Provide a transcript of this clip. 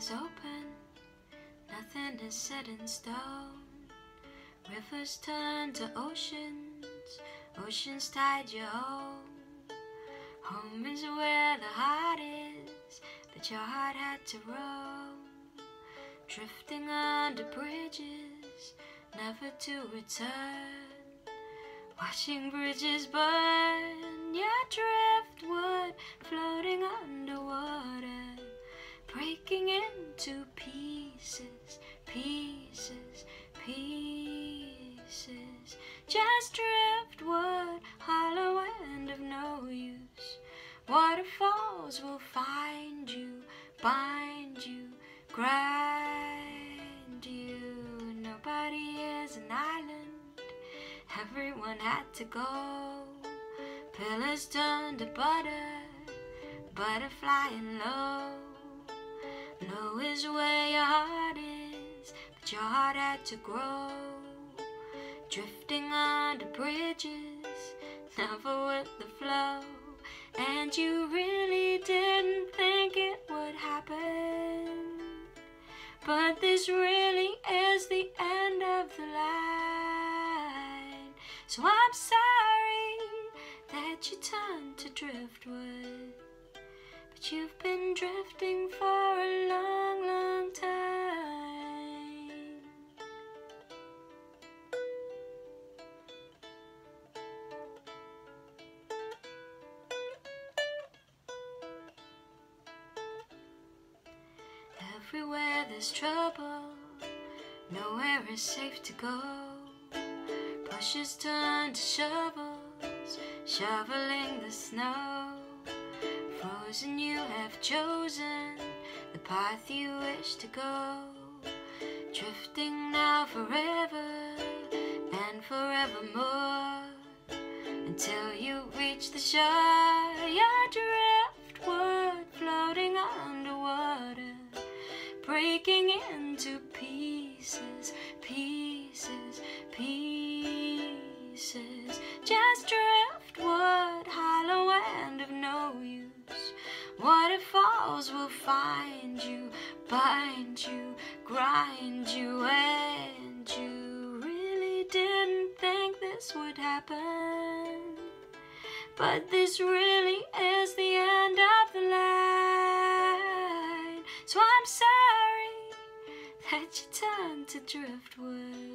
is open, nothing is set in stone. Rivers turn to oceans, oceans tide you home. Home is where the heart is, but your heart had to roam. Drifting under bridges, never to return. Watching bridges burn, your driftwood floating underwater, breaking into pieces, pieces, pieces. Just driftwood, hollow and of no use. Waterfalls will find you, bind you, grind you. Nobody is an island Everyone had to go. Pillars turned to butter, butterfly and low. Low is where your heart is, but your heart had to grow. Drifting under bridges, never with the flow. And you really didn't think it would happen. But this really is the end of the line. So I'm sorry that you turned to driftwood. But you've been drifting for a Everywhere there's trouble, nowhere is safe to go. Pushes turn to shovels, shoveling the snow. Frozen, you have chosen the path you wish to go. Drifting now forever and forevermore until you reach the shore. Breaking into pieces, pieces, pieces. Just driftwood, hollow and of no use. Waterfalls will find you, bind you, grind you, and you really didn't think this would happen. But this really is the end of the line. So I'm sorry that you turned to driftwood.